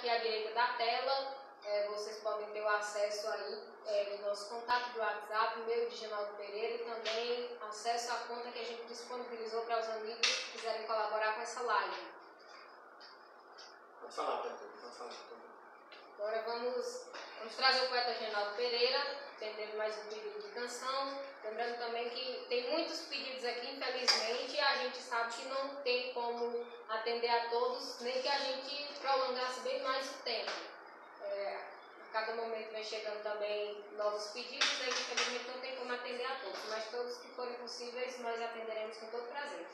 aqui à direita da tela, é, vocês podem ter o acesso aí é, do nosso contato do WhatsApp, meu de Genaldo Pereira, e também acesso à conta que a gente disponibilizou para os amigos que quiserem colaborar com essa live. Pode falar, Pedro. Falar. Agora vamos, vamos trazer o poeta Genaldo Pereira, tendo mais um pedido de canção. Lembrando também que tem muitos pedidos aqui, infelizmente, a gente sabe que não tem como atender a todos, nem que a gente prolongasse bem mais o tempo. É, a cada momento vem chegando também novos pedidos, e infelizmente não tem como atender a todos, mas todos que forem possíveis nós atenderemos com todo prazer.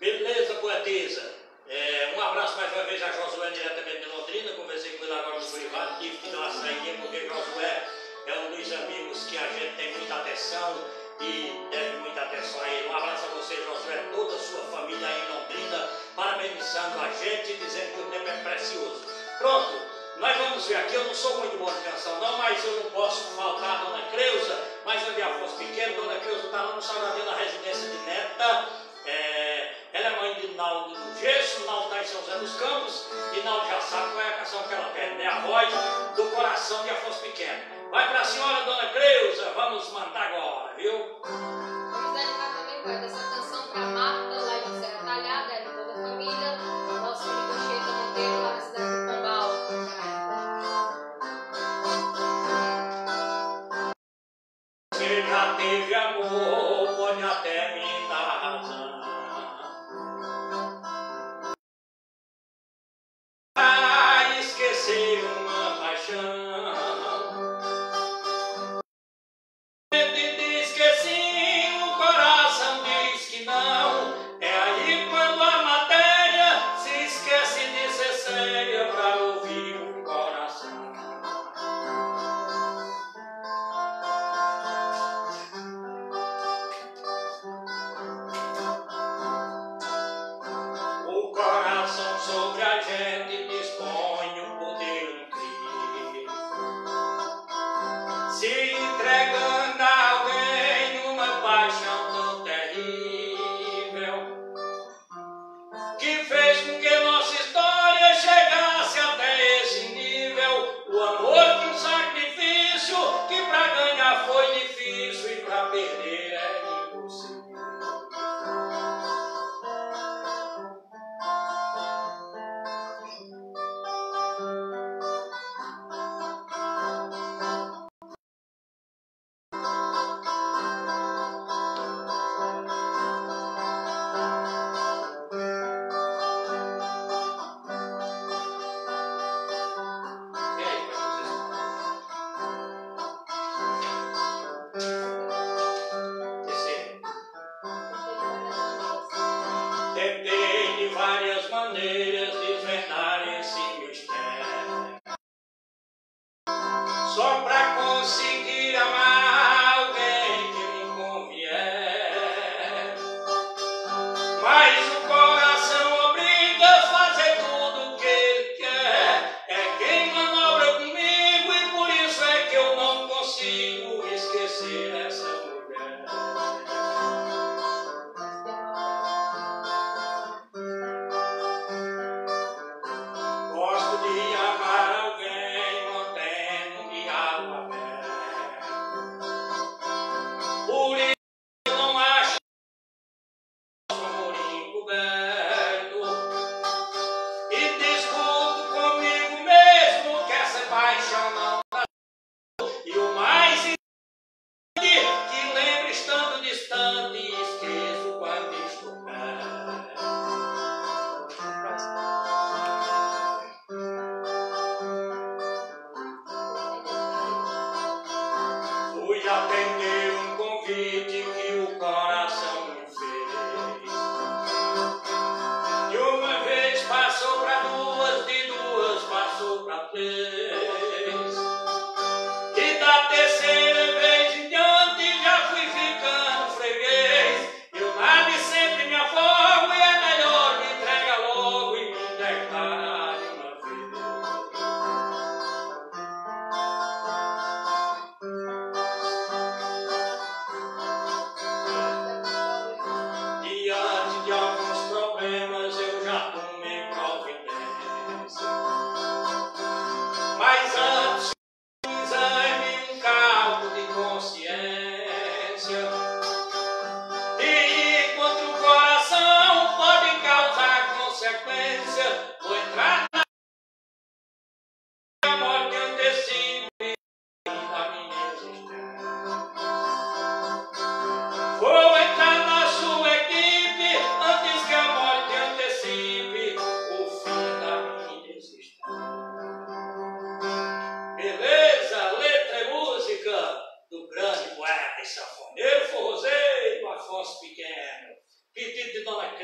Beleza, poetisa. É, um abraço mais uma vez a Josué, diretamente de Londrina. Conversei com ele agora no privado, tive que dar uma saída, porque Josué é um dos amigos que a gente tem muita atenção e deve muita atenção a ele. Um abraço a você, Josué, toda a sua família aí em Londrina, parabenizando a gente, dizendo que o tempo é precioso. Pronto, nós vamos ver aqui. Eu não sou muito bom de canção, não, mas eu não posso faltar a Dona Creuza, mas eu de Afonso Pequeno. Dona Creuza está lá no Salvador, na residência de Neta. Ela é mãe de Naldo do Gesso, Naldo está em São José dos Campos, e Naldo já sabe qual é a canção que ela pede, né? A voz do coração de Afonso Pequeno. Vai para a senhora, Dona Creuza, vamos mandar agora, viu? Vamos dedicar também poeta, essa canção para Marta,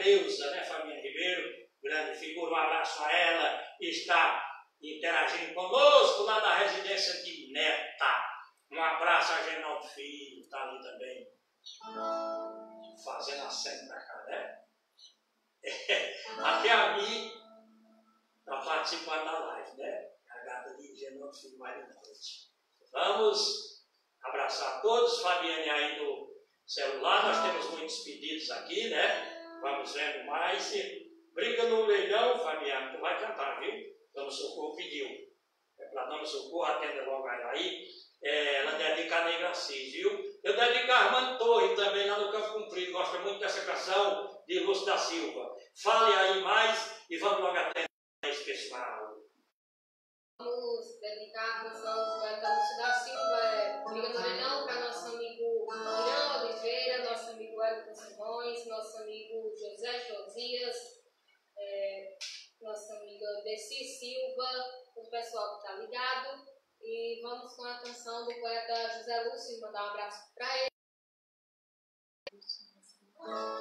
Neuza, né, Fabiana Ribeiro, grande figura, um abraço a ela, está interagindo conosco lá da residência de Neta. Um abraço a Genaldo Filho, está ali também, fazendo a cena, da cá, né? Até a mim está participando da live, né? A gata de Genaldo Filho Marinante. Vamos abraçar todos, Fabiane aí no celular, nós temos muitos pedidos aqui, né? Vendo mais. Briga no leilão, Fabiane, tu vai cantar, viu? Dona Socorro pediu. É para Dona Socorro, atenda logo aí. É, ela dedica a Negra Assis, viu? Eu dedico a Armando Torre também, lá no Campo Cumprido. Gosta muito dessa canção de Lúcio da Silva. Fale aí mais e vamos logo atender esse pessoal. Vamos dedicar a canção da Lúcio da Silva, Josias. É, nossa amiga Desi Silva, o pessoal que está ligado. E vamos com a canção do poeta José Lúcio, mandar um abraço para ele.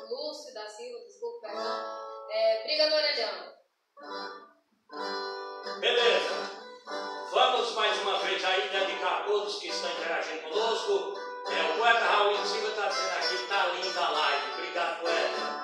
Lúcio da Silva, desculpa, perdão. É, Briga no Orelhão. Beleza. Vamos mais uma vez aí dedicar a todos que estão interagindo conosco. É, o poeta Raul Silva está dizendo aqui, está linda a live. Obrigado, poeta.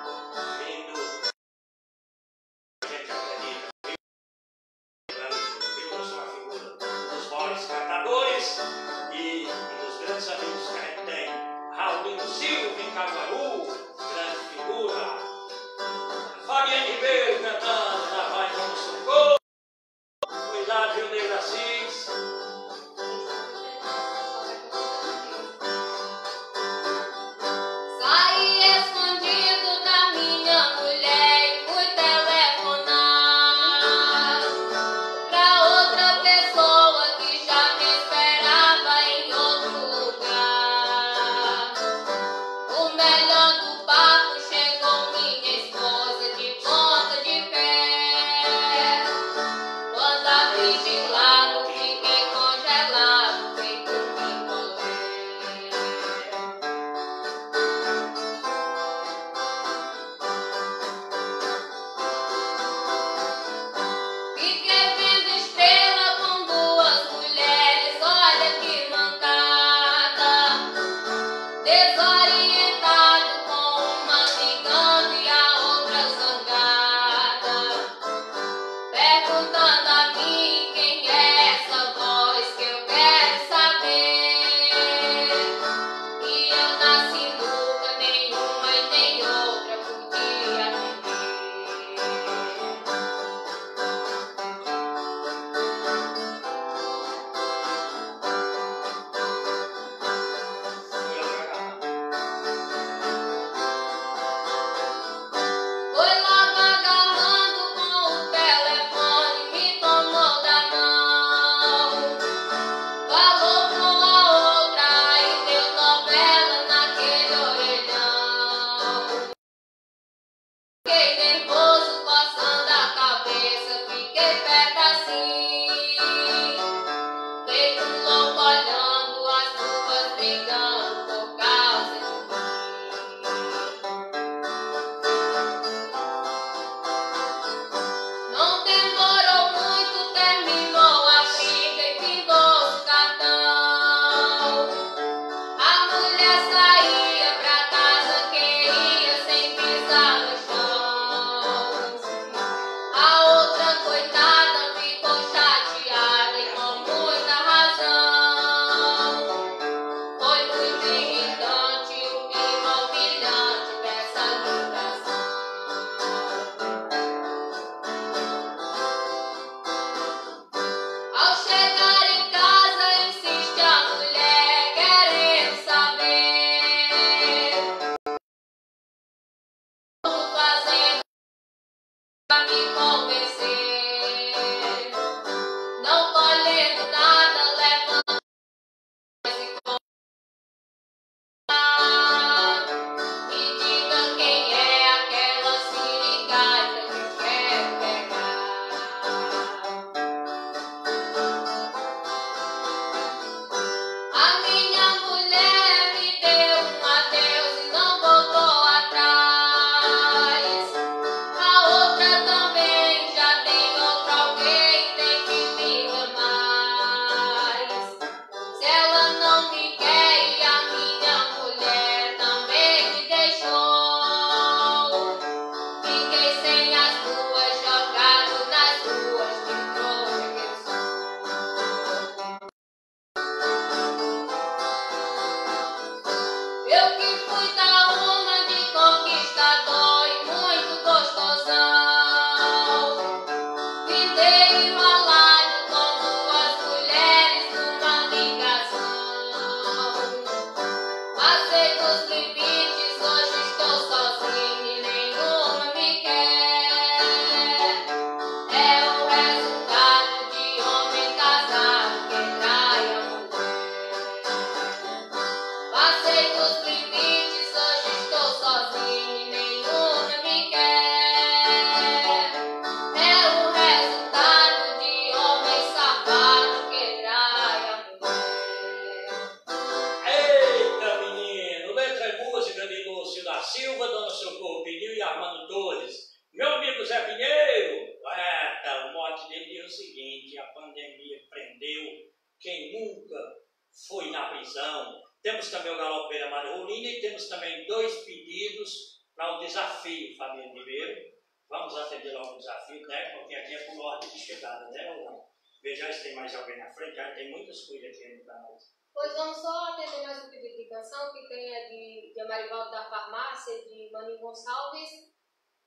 canção que tem é de, de Amarivaldo da Farmácia, de Maninho Gonçalves,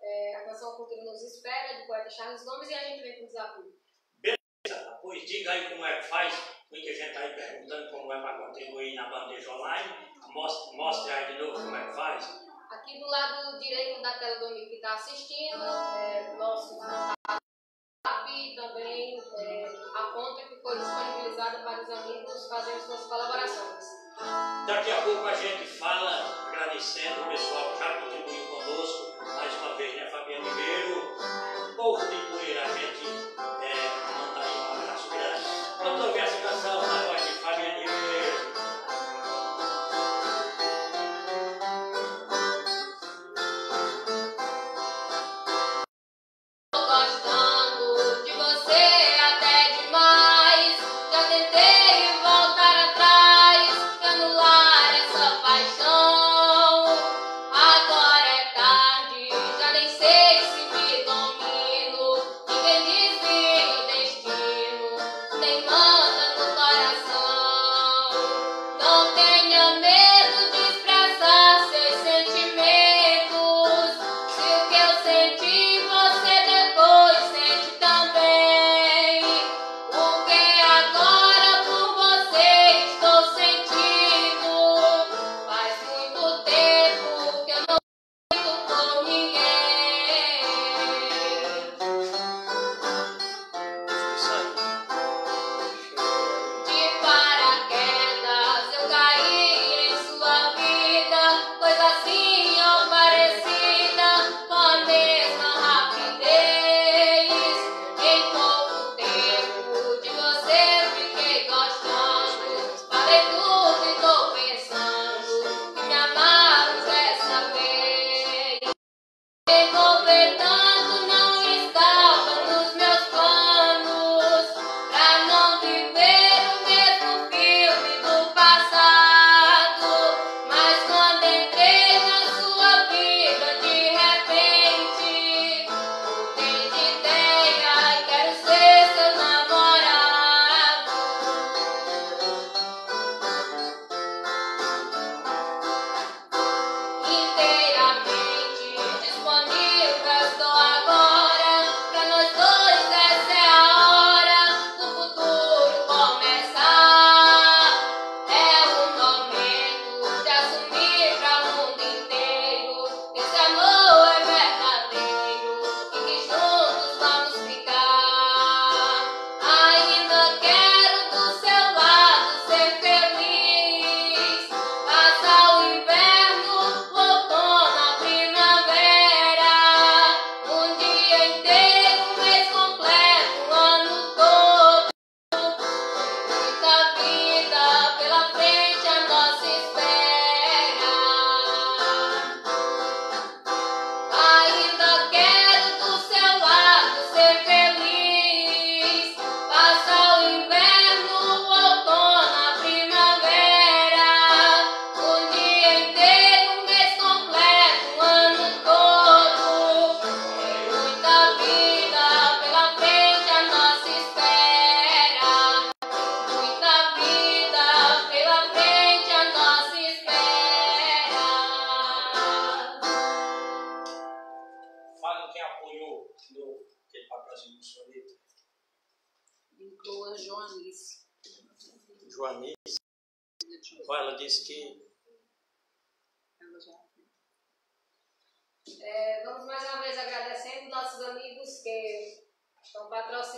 é, a canção Cultura Nos Espera, do poeta Charles Gomes, e a gente vem com o desafio. Beleza, pois diga aí como é que faz, muita gente está aí perguntando como é para contribuir na bandeja online, mostre, mostre aí de novo como é que faz. Aqui do lado direito da tela do amigo que está assistindo, é, nosso WhatsApp e também é, a conta que foi disponibilizada para os amigos fazerem suas colaborações. Daqui a pouco a gente fala, agradecendo o pessoal que já contribuiu conosco, mais uma vez, né, Fabiano Ribeiro, pouco de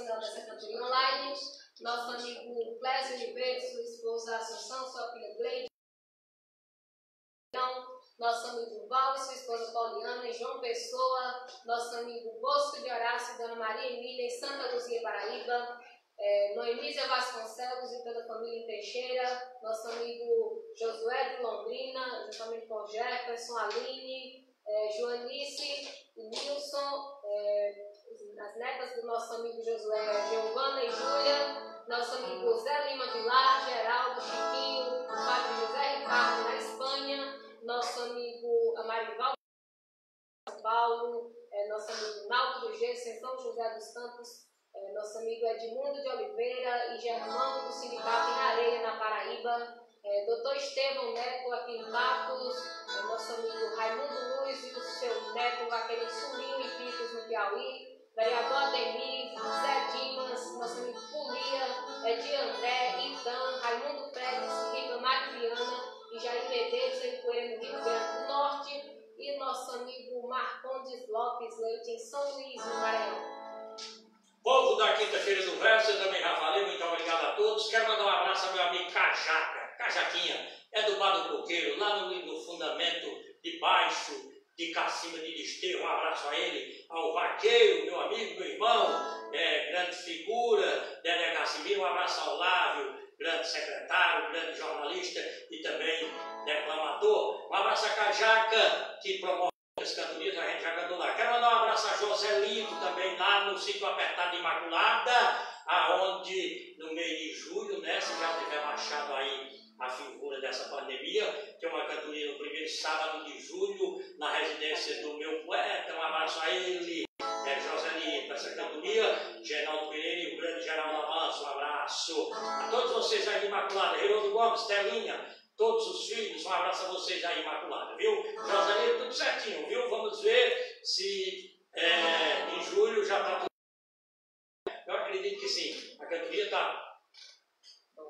patrocinando essa cantoria online. Nosso amigo Clésio Oliveira, sua esposa Assunção, sua filha Gleide. Nosso amigo Val e sua esposa Pauliana, e João Pessoa, nosso amigo Bosco de Horácio, Dona Maria Emília, em Santa Luzia, Paraíba, é, Vasconcelos e toda a família Teixeira, nosso amigo Josué de Londrina, juntamente com Jefferson, Aline, é, Joanice Nilson, é, as netas do nosso amigo Josué, Giovana e Júlia, nosso amigo Zé Lima Vilar, Geraldo, Chiquinho, o padre José Ricardo na Espanha, nosso amigo Amarival São Paulo, é, nosso amigo Naldo do Gesso em São José dos Campos, é, nosso amigo Edmundo de Oliveira e Germano do Sindicato em Areia, na Paraíba, é, doutor Estevão Neto aqui em Patos, é, nosso amigo Raimundo Luiz e o seu neto Vaqueiro Sulinho e Picos no Piauí, vereador Ademir, Zé Dimas, nosso amigo Folia, Edi André, Itan, Raimundo Félix, Riva Mariana e Jair Medeiros em Coelho, no Rio Grande do Norte, e nosso amigo Marcondes Lopes Leite em São Luís, no Maranhão. Povo da quinta-feira do verso, eu também já falei, muito obrigado a todos. Quero mandar um abraço ao meu amigo Cajaca, Cajaquinha, é do Bar do Coqueiro, lá no, no fundamento de baixo de Cacima de Desterro. Um abraço a ele, ao Vaqueiro, meu amigo, meu irmão, é, grande figura, Dedé Casimiro. Um abraço ao Lávio, grande secretário, grande jornalista e também declamador. Um abraço a Cajaca, que promove as cantorias, a gente já cantou lá. Quero mandar um abraço a Joselito também, lá no sítio apertado Imaculada, aonde no mês de julho, né, se já tiver achado aí a figura dessa pandemia, que é uma cantoria no primeiro sábado de julho, na residência do meu poeta. Um abraço a ele, é, Joselito, essa cantoria, Geraldo Pereira e o grande Geraldo Avanço. Um abraço a todos vocês aí, Imaculada, Herodo Gomes, Telinha, todos os filhos, um abraço a vocês aí, Imaculada, viu? Joselito, tudo certinho, viu? Vamos ver se é, em julho já está tudo. Eu acredito que sim, a cantoria está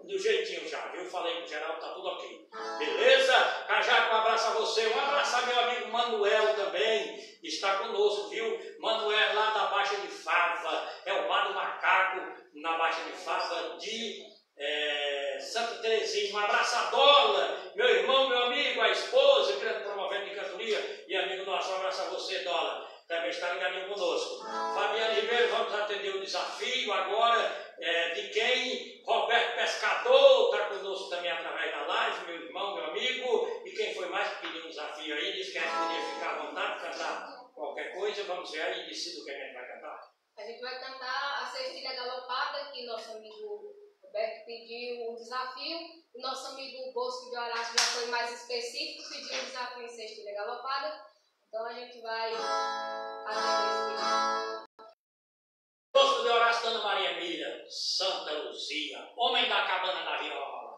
do jeitinho já, viu? Falei com o Geraldo, tá tudo ok. Beleza? Cajaco, um abraço a você. Um abraço a meu amigo Manuel também, está conosco, viu? Manuel lá da Baixa de Fava, é o bar do Macaco, na Baixa de Fava de é, Santa Terezinha. Um abraço a Dola, meu irmão, meu amigo, a esposa, grande promovente de cantoria e amigo nosso. Um abraço a você, Dola. Também está ligadinho conosco. Fabiano Ribeiro, vamos atender o desafio agora é, de quem? Roberto Pescador está conosco também através da live, meu irmão, meu amigo. E quem foi mais que pediu um desafio aí, disse que a gente podia ficar à vontade, cantar qualquer coisa. Vamos ver aí e o que a gente vai cantar. A gente vai cantar a Cestilha Galopada, que nosso amigo Roberto pediu um desafio. O nosso amigo Bosco de Horácio já foi mais específico, pediu um desafio em Cestilha Galopada. Então a gente vai fazer pedido. Bosco de Horácio, Dona Maria Emília, Santa Luzia, Homem da Cabana da Viola.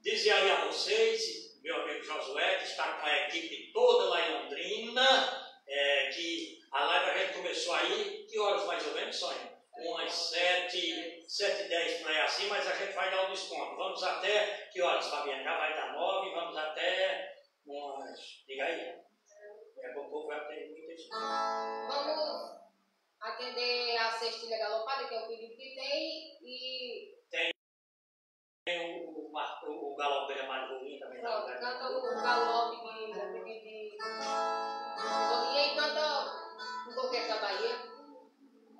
Dizia aí a vocês, meu amigo Josué, que está com a equipe toda lá em Londrina, é, que a live a gente começou aí, que horas mais ou menos, Sônia? Umas sete, sete e dez por aí assim, mas a gente vai dar um desconto. Vamos até, que horas, Fabiana? Já vai dar nove, vamos até umas, diga aí. É bom, o povo vai ter muita Vamos atender a cestilha galopada, que é o pedido que tem, e. Tem o, o, o galope da Margolinha também. Pronto, canta o galope de, de, de, e canta um coqueiro da Bahia.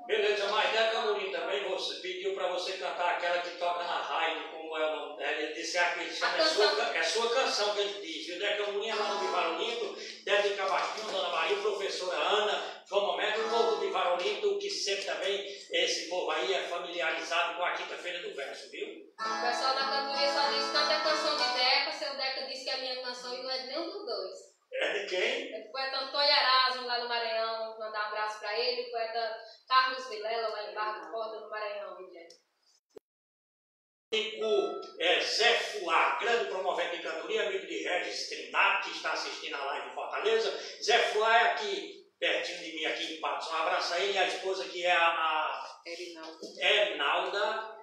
Beleza, mas Deca Amorim também você, pediu para você cantar aquela que toca na rádio, como é o nome dela. Ele disse que ele chama, é, sua, é sua canção que ele diz. Deca Amorim é lá no Vivarolinto, Débora Cavasquinho, Dona Maria, professora Ana, João Momento, o povo de Vivarolinto, que sempre também, esse povo aí é familiarizado com a quinta-feira do verso, viu? O pessoal da cantoria só diz canta a canção de Deca, seu Deca disse que é a minha canção e não é de nenhum dos dois. É de quem? É do poeta Antônio Erasmo, lá no Maranhão. Mandar um abraço para ele. O poeta Carlos Vilela, lá em Barra do Corda, no Maranhão, Amigo é, Zé Fuá, grande promovente de cantoria, amigo de Regis Trindade, que está assistindo a live em Fortaleza. Zé Fuá é aqui, pertinho de mim, aqui em Patos. Um abraço a ele e a esposa, que é a, a... Erinalda.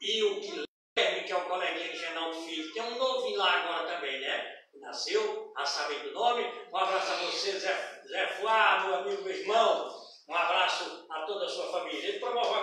E o Guilherme, que é o coleguinha de Genaldo Filho. Tem é um novinho lá agora também, né? Nasceu já do nome. Um abraço a você, Zé, Zé Flávio, amigo, meu irmão. Um abraço a toda a sua família. Ele promoveu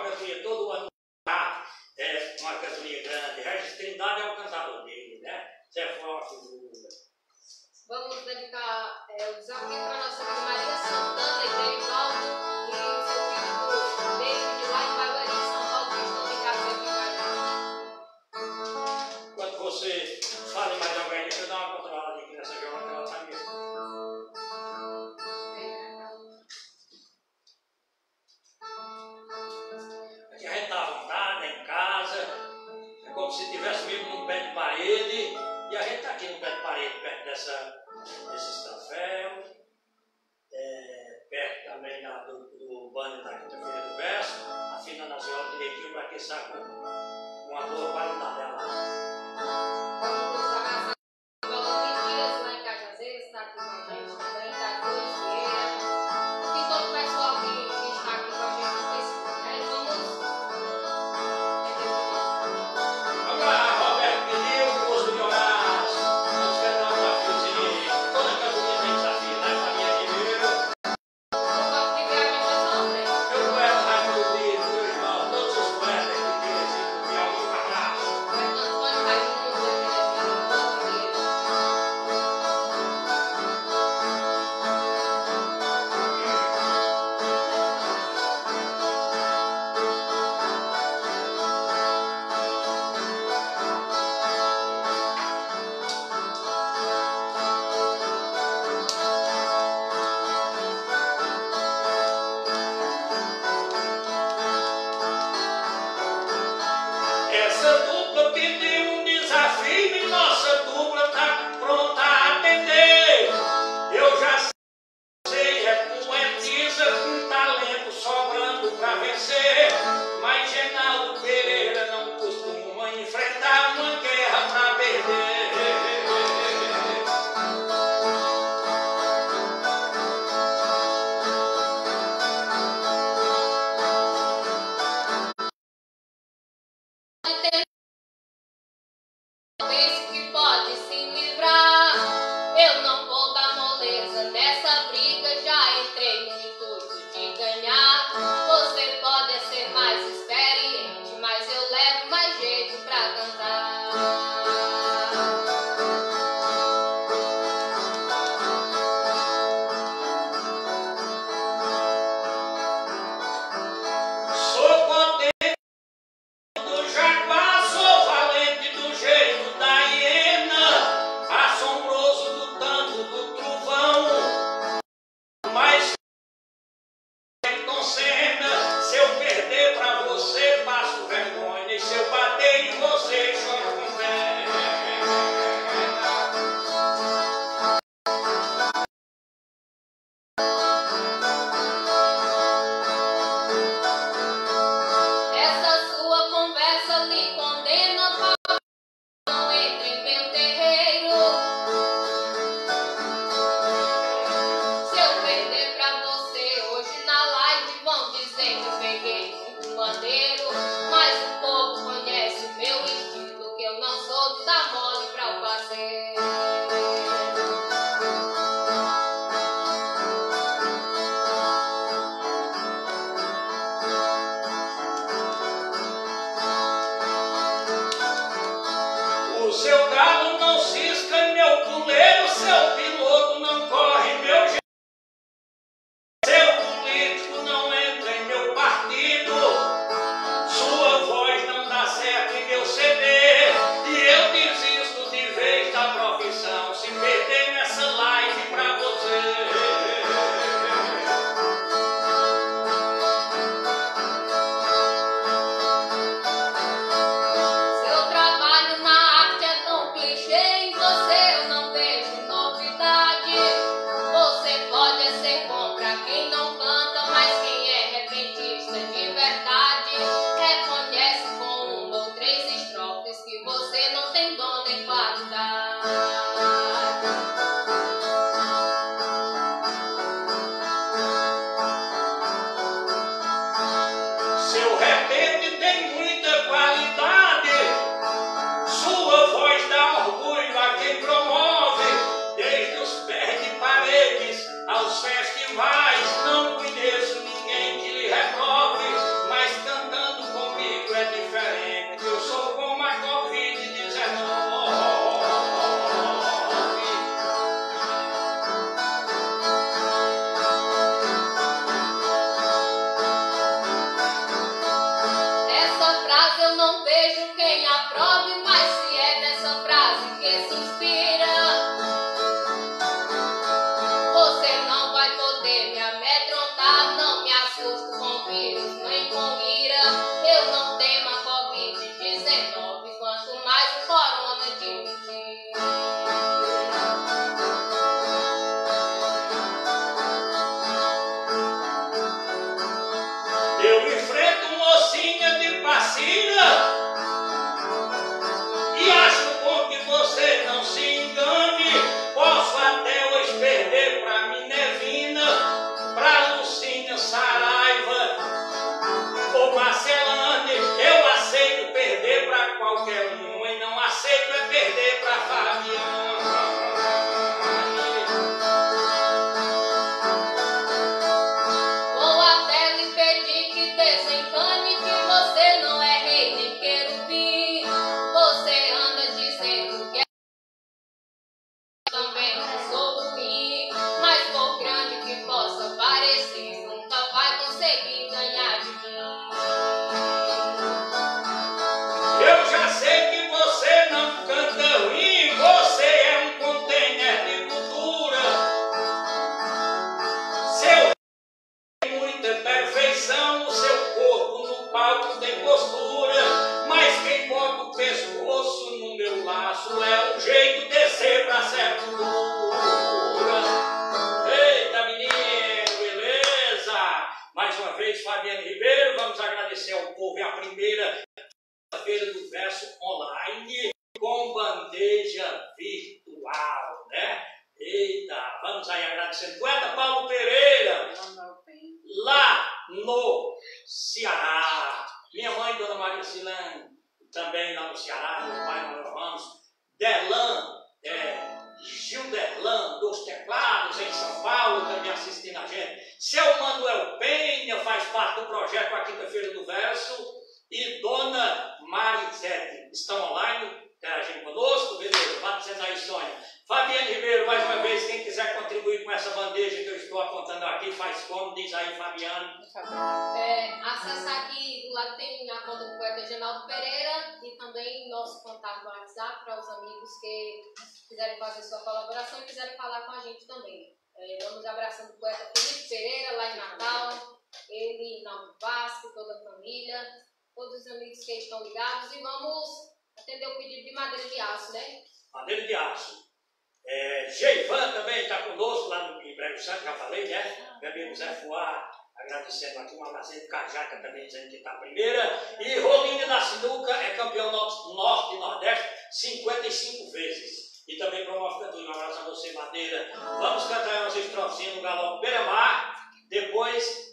já falei, né? Bebemos FUA, agradecendo aqui, uma do Cajaca também dizendo que está a primeira. E Rolinda da Sinuca é campeão norte e nordeste 55 vezes. E também promove cantor. Um abraço a você, Madeira. Vamos cantar umas estrofes no Galão Beira-Mar. Depois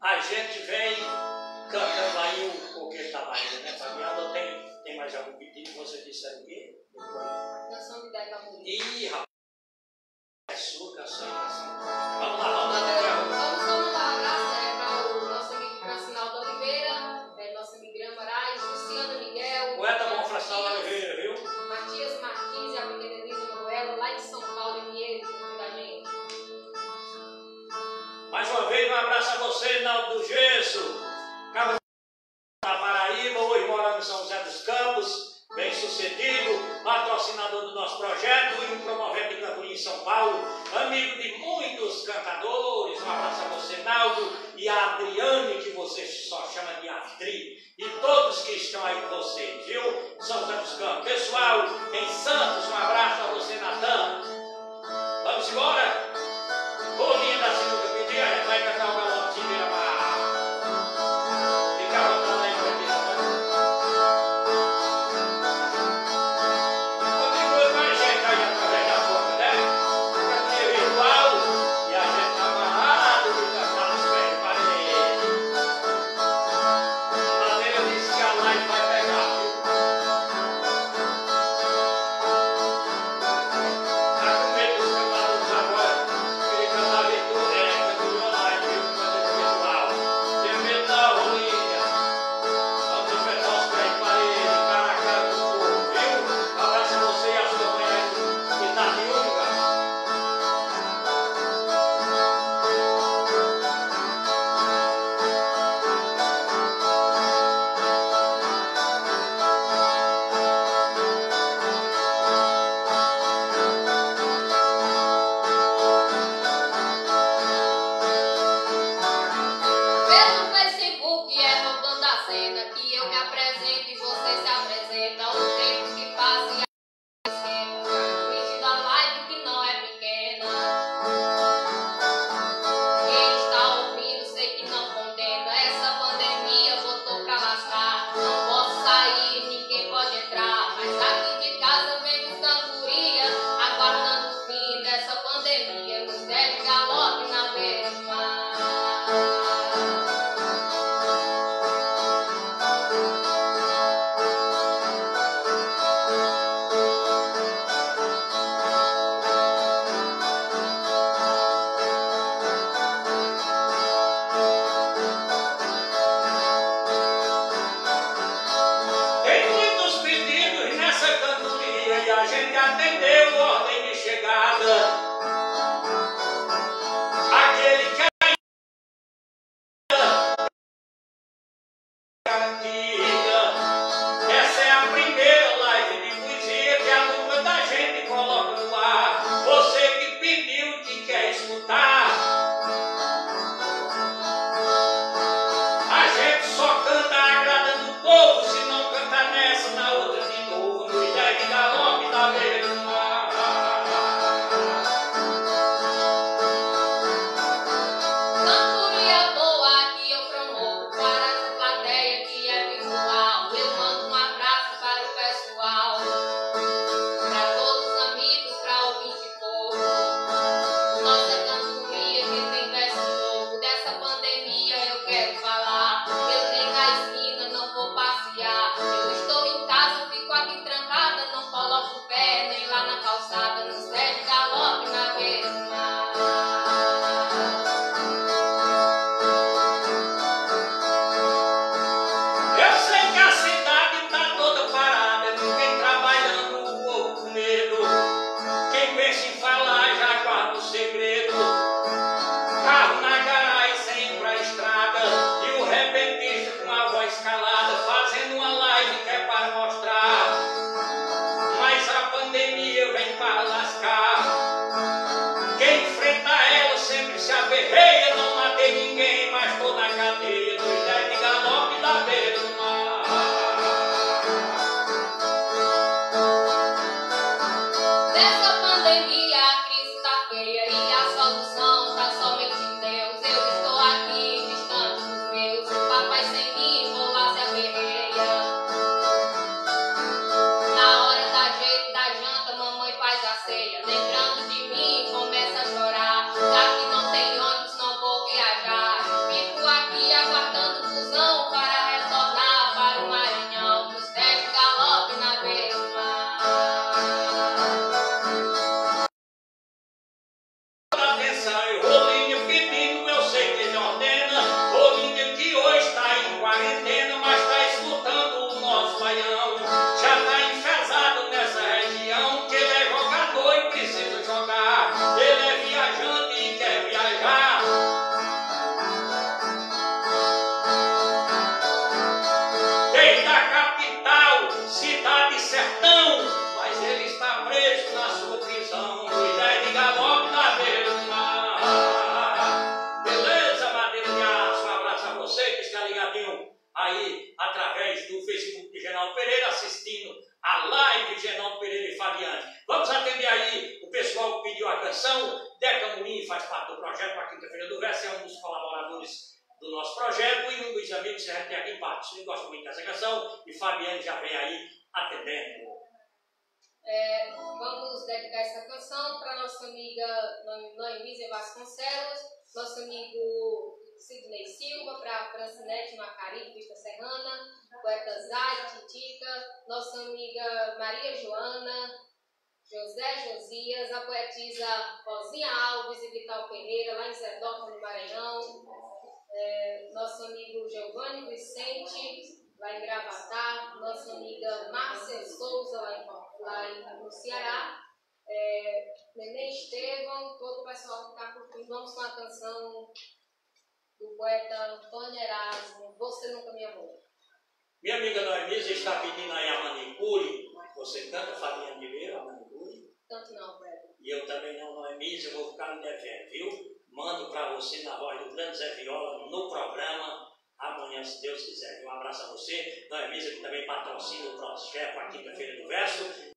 a gente vem cantando aí o Coqueiro da Bahia, né, Fabiana? Tem, tem mais algum pedido que você disse aí? Canção de Débora Ih, rapaz. Está canção para nossa amiga No- Noemísia Vasconcelos, nosso amigo Sidney Silva, para Francinete Macari, Vista Serrana, poeta Zay, Titica, nossa amiga Maria Joana, José Josias, a poetisa Rosinha Alves e Vital Pereira, lá em Zedoca, no Maranhão, é, nosso amigo Giovanni Vicente, lá em Gravatá, nossa amiga Márcia Souza, lá, em, lá em, no Ceará, é, Nenê Estevam, todo o pessoal que está curtindo. Vamos com a canção do poeta Antônio Erasmo, Você Nunca Me Amou. Minha amiga Noemísia está pedindo aí a manicure. Você canta Fabiane de Meira, a manicure? Tanto não, poeta. E eu também não, Noemísia, vou ficar no devendo, viu? Mando para você na voz do grande Zé Viola no programa amanhã, se Deus quiser. Um abraço a você, Noemísia, que também patrocina o projeto a Quinta-feira do Verso.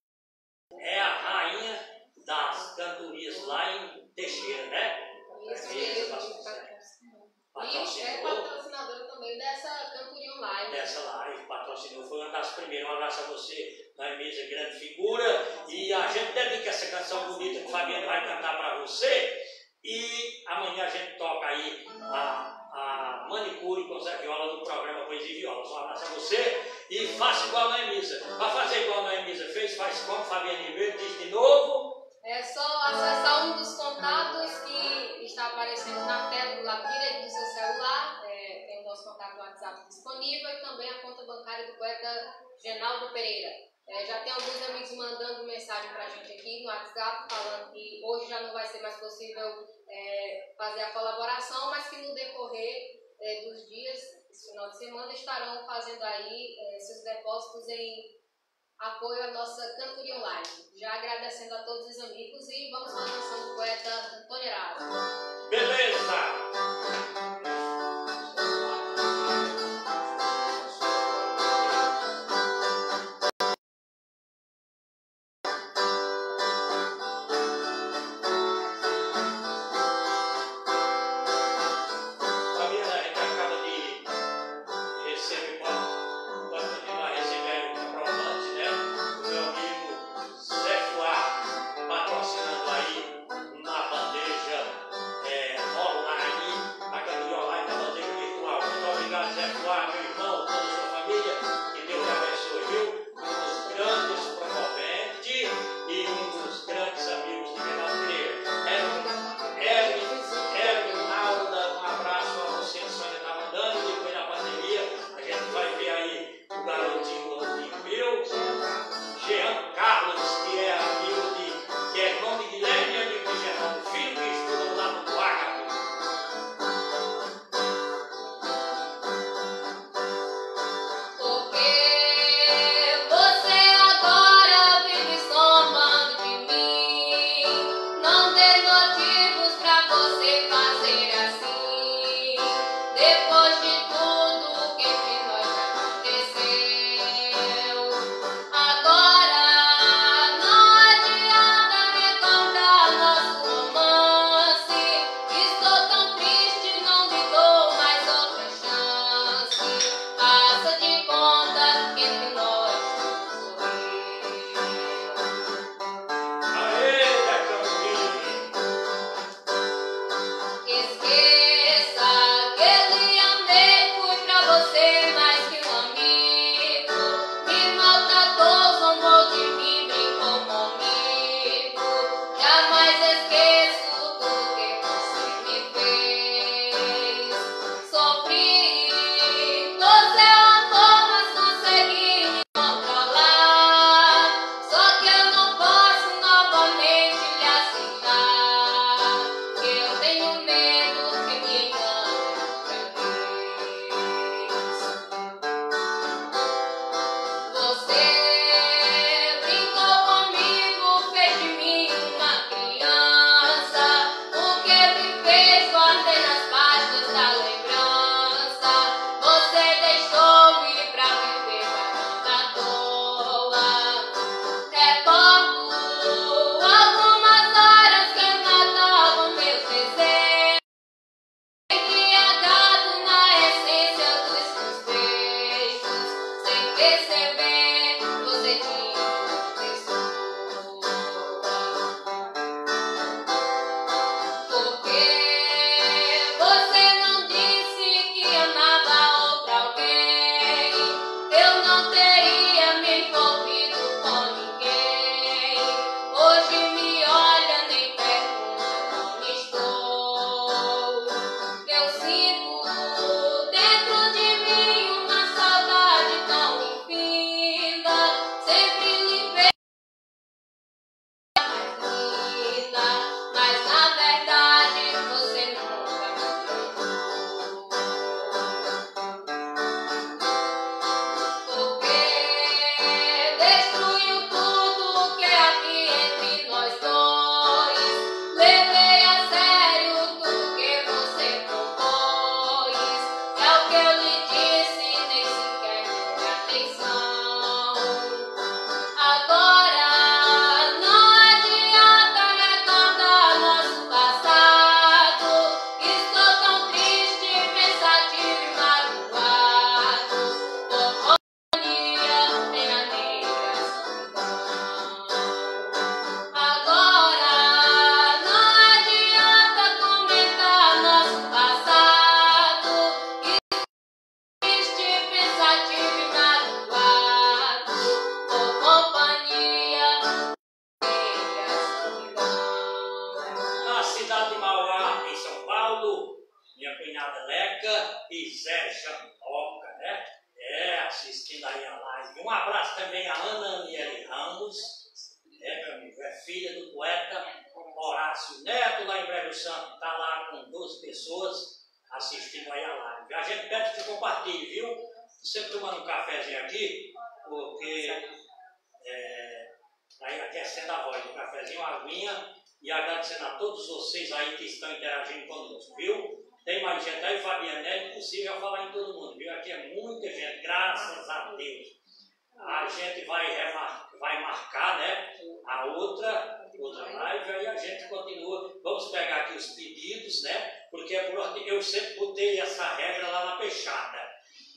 É a rainha das cantorias lá em Teixeira, né? Isso mesmo, Vasconcelos. E é patrocinadora também dessa cantoria online. dessa live, patrocinou, foi uma das primeiras. Um abraço a você, Noemísia, grande figura. E a gente dedica essa canção bonita que o Fabiano vai cantar para você. E amanhã a gente toca aí a, a manicure com Zé Viola no programa Poesia e Viola. Um abraço a você e faça igual a Noemisa. Vai fazer igual a Noemisa fez, faz como Fabiana Ribeiro diz de novo. É só acessar um dos contatos que está aparecendo na tela do lado direito do seu celular. É, tem o nosso contato no WhatsApp disponível e também a conta bancária do poeta Genaldo Pereira. É, já tem alguns amigos mandando mensagem para a gente aqui no WhatsApp, falando que hoje já não vai ser mais possível é, fazer a colaboração, mas que no decorrer é, dos dias esse final de semana estarão fazendo aí é, seus depósitos em apoio à nossa cantoria online. Já agradecendo a todos os amigos e vamos à canção do poeta Antônio Beleza! Eu sempre botei essa regra lá na peixada.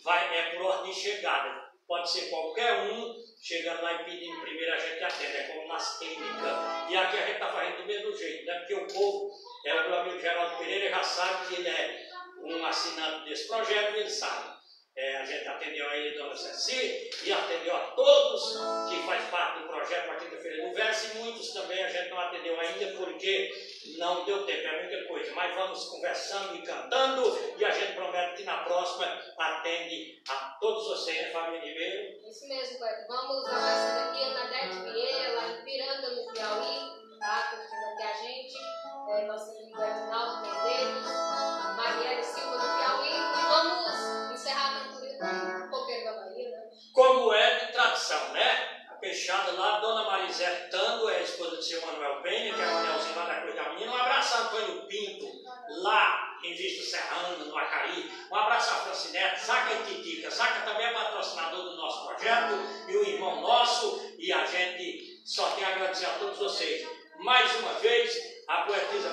Vai, é por ordem de chegada. Pode ser qualquer um chegando lá e pedindo primeiro, a gente atende, é como nas clínicas. E aqui a gente está fazendo do mesmo jeito, né? Porque o povo, é o meu amigo Geraldo Pereira, já sabe que ele é um assinante desse projeto e ele sabe. É, a gente atendeu a ele, Dona Ceci, e atendeu a todos que faz parte do projeto para quinta-feira do verso, e muitos também a gente não atendeu ainda porque não deu tempo, é muita coisa. Mas vamos conversando e cantando, e a gente promete que na próxima atende a todos vocês, né, família Ribeiro? Isso mesmo, Cleto. Vamos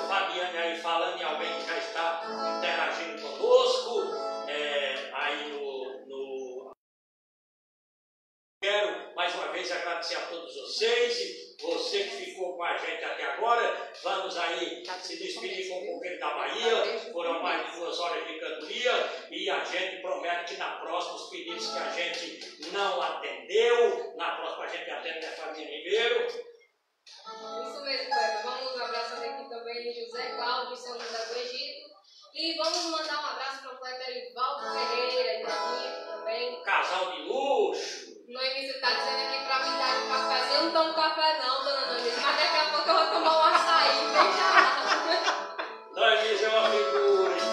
Fabiane aí falando em alguém que já está interagindo conosco, é, aí no, no. Quero mais uma vez agradecer a todos vocês e você que ficou com a gente até agora. Vamos aí se despedir com o Coqueiro da Bahia. Foram mais de duas horas de cantoria e a gente promete que na próxima os pedidos que a gente não atendeu, na próxima a gente atende a família Ribeiro. Isso mesmo, E vamos mandar um abraço para o poeta Erivaldo Ferreira, e também. Casal de luxo. Noemi, está dizendo aqui para me dar um cafezinho. Eu não tomo café, não, dona Noemi. Mas daqui a pouco eu vou tomar um açaí. Noemi é uma figura.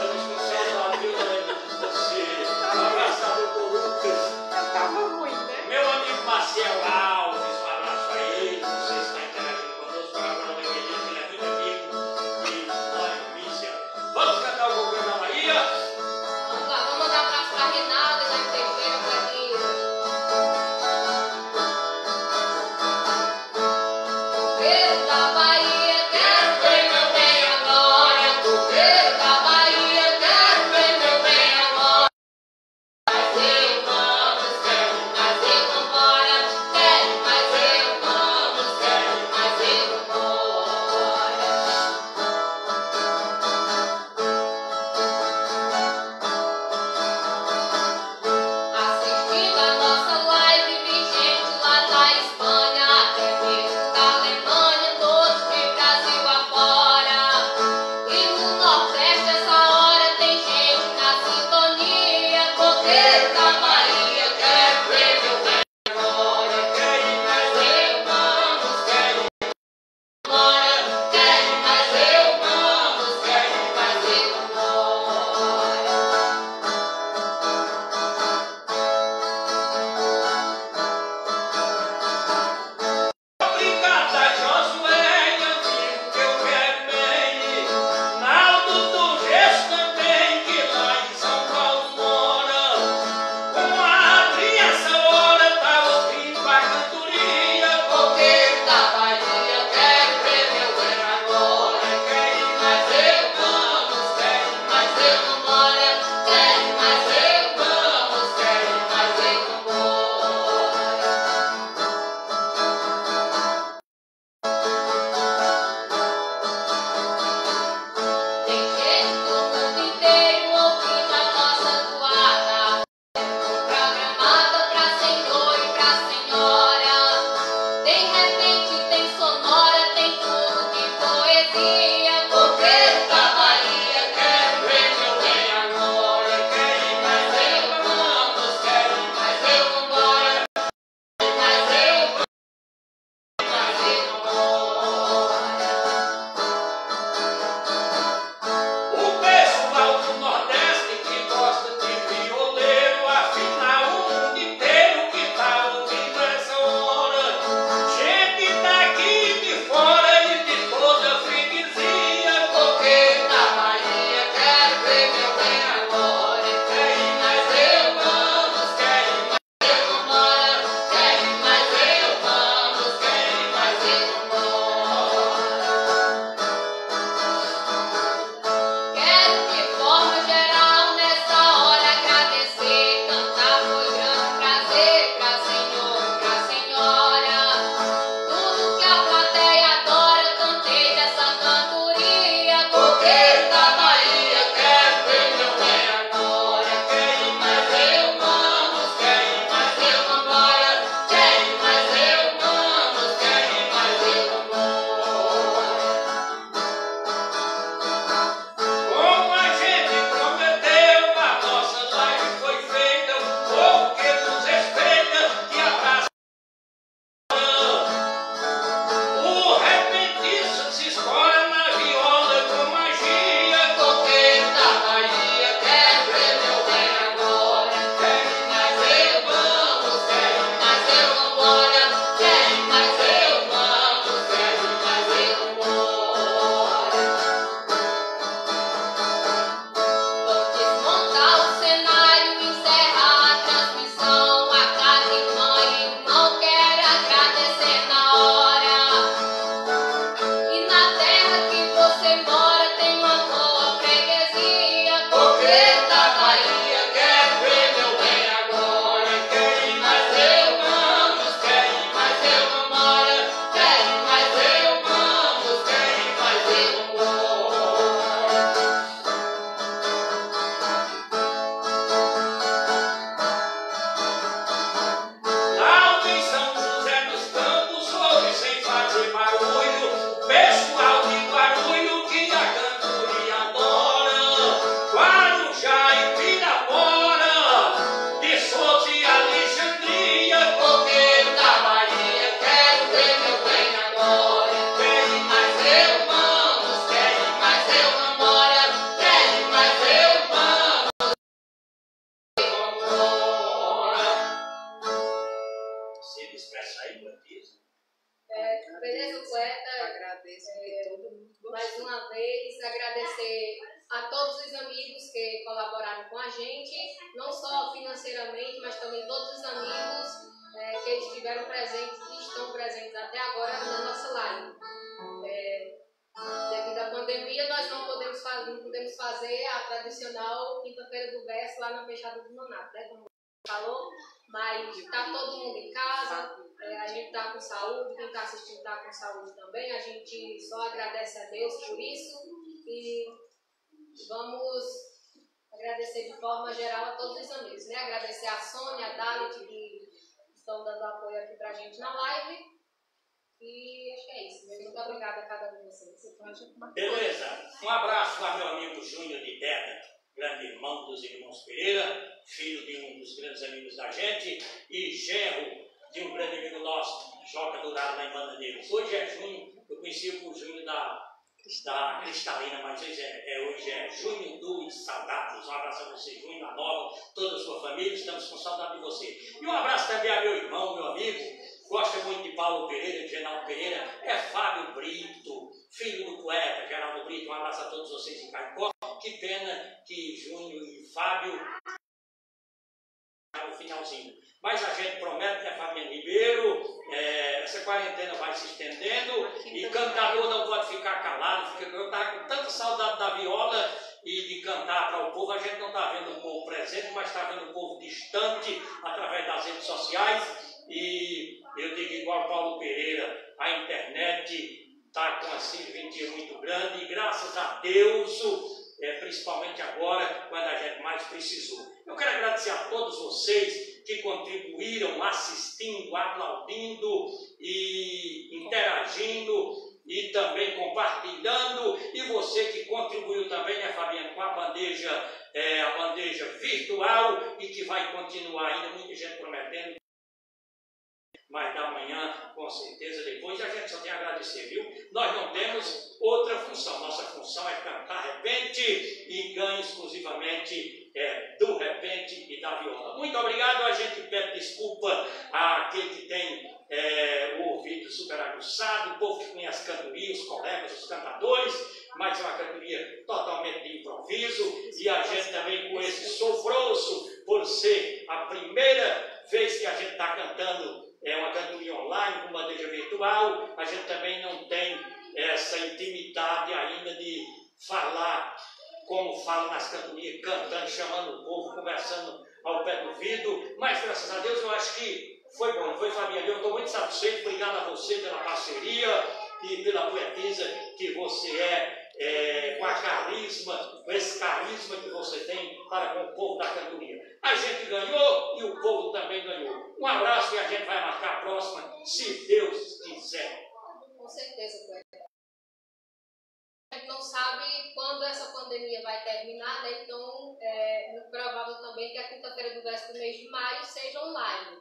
A gente só agradece a Deus por isso e vamos agradecer de forma geral a todos os amigos, né? Agradecer a Sônia, a Dalit, que estão dando apoio aqui para a gente na live. E acho que é isso. Muito obrigada a cada um de vocês. Beleza. Um abraço para meu amigo Júnior de Terra, grande irmão dos irmãos Pereira, filho de um dos grandes amigos da gente, e genro de um grande amigo nosso, Joca Dourado, na irmã deles. Hoje é junho, eu conheci o Júnior da, da Cristalina, mas hoje é, é, hoje é junho dos saudades. Um abraço a você, Junho, a Nova, toda a sua família, estamos com saudade de você. E um abraço também a meu irmão, meu amigo, gosta muito de Paulo Pereira, de Geraldo Pereira, é Fábio Brito, filho do poeta Geraldo Brito. Um abraço a todos vocês em Caicó. Que pena que Júnior e Fábio no finalzinho. Mas a gente promete que a Fabiana Ribeiro, é, essa quarentena vai se estendendo e cantador não pode ficar calado, porque eu estava com tanta saudade da viola e de cantar para o povo, a gente não está vendo o povo presente, mas está vendo o povo distante através das redes sociais. E eu digo igual Paulo Pereira, a internet está com uma serventia muito grande e graças a Deus, é, principalmente agora, quando a gente mais precisou. Eu quero agradecer a todos vocês que contribuíram assistindo, aplaudindo e interagindo e também compartilhando. E você que contribuiu também, né, Fabiano, com a bandeja, é, a bandeja virtual e que vai continuar ainda, muita gente prometendo mas da manhã, com certeza, depois a gente só tem a agradecer, viu? Nós não temos outra função. Nossa função é cantar repente e ganho exclusivamente é, do repente e da viola. Muito obrigado. A gente pede desculpa àquele que tem é, o ouvido super aguçado, o povo que conhece cantoria, os colegas, os cantadores, mas é uma cantoria totalmente de improviso e a gente também com esse sofroso por ser a primeira vez que a gente está cantando é uma cantoria online, com bandeja virtual, a gente também não tem essa intimidade ainda de falar como fala nas cantorias, cantando, chamando o povo, conversando ao pé do vidro, mas graças a Deus eu acho que foi bom, foi Fabiano, eu estou muito satisfeito, obrigado a você pela parceria e pela poetisa que você é é, com a carisma, com esse carisma que você tem para com o povo da cantoria. A gente ganhou e o povo também ganhou. Um abraço e a gente vai marcar a próxima, se Deus quiser. Com certeza. Gente não sabe quando essa pandemia vai terminar, né? então é muito provável também que a quinta-feira do verso do mês de maio seja online.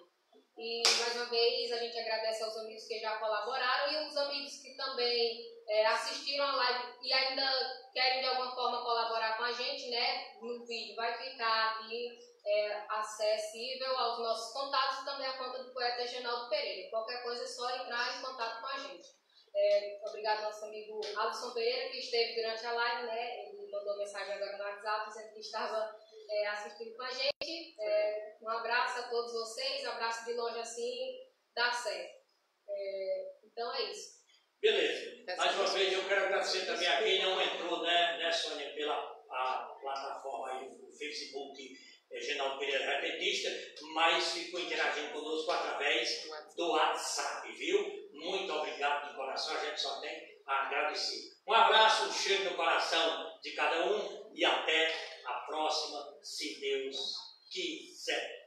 E mais uma vez a gente agradece aos amigos que já colaboraram e os amigos que também é, assistiram a live e ainda querem de alguma forma colaborar com a gente, né? No vídeo vai ficar aqui é, acessível aos nossos contatos e também a conta do poeta Reginaldo Pereira. Qualquer coisa é só entrar em contato com a gente. É, obrigado ao nosso amigo Alisson Pereira, que esteve durante a live, né? Ele mandou mensagem agora no WhatsApp dizendo que estava é, assistindo com a gente. É, um abraço a todos vocês, um abraço de longe assim, dá certo. É, então é isso. Beleza. Mais uma vez eu quero agradecer também a quem não entrou, né, né Sônia, pela a plataforma aí, o Facebook é, Genaldo Pereira Repetista, mas ficou interagindo conosco através do WhatsApp, viu? Muito obrigado de coração, a gente só tem a agradecer. Um abraço, um cheiro no coração de cada um e até a próxima, se Deus quiser.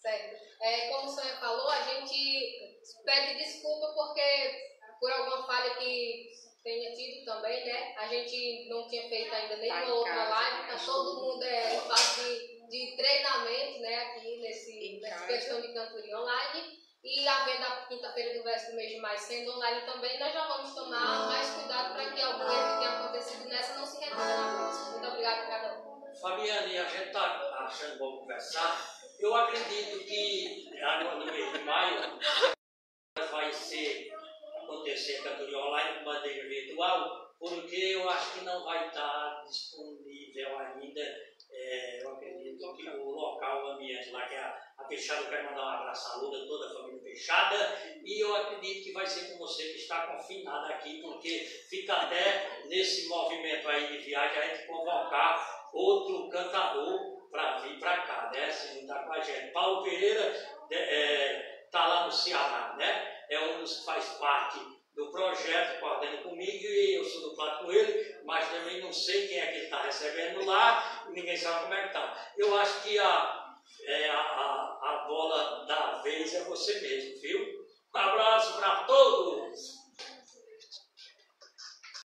Certo. É, como o Sônia falou, a gente pede desculpa porque por alguma falha que tenha tido também, né? A gente não tinha feito ainda nenhuma tá outra live, tá todo mundo é, fase de, de treinamento, né? Aqui nesse, nessa questão de cantoria online. E a quinta-feira do verso do mês de maio sendo online também, nós já vamos tomar mais cuidado para que algum erro que tenha acontecido nessa não se repita na próxima. Muito obrigada a cada um. Fabiane, a gente está achando bom conversar. Eu acredito que agora no mês de maio vai ser cantoria online com bandeira virtual, porque eu acho que não vai estar disponível ainda, é, eu acredito que o local, o ambiente lá, que é a, a Peixada, eu quero mandar um abraço à Lula, toda a família Peixada, e eu acredito que vai ser com você que está confinada aqui, porque fica até nesse movimento aí de viagem a gente convocar outro cantador para vir para cá, né? Se juntar com a gente. Paulo Pereira está é, tá lá no Ceará, né? É um dos que faz parte do projeto, coordena comigo e eu sou do plato com ele, mas também não sei quem é que ele está recebendo lá ninguém sabe como é que está. Eu acho que a, é, a, a, a bola da vez é você mesmo, viu? Um abraço para todos!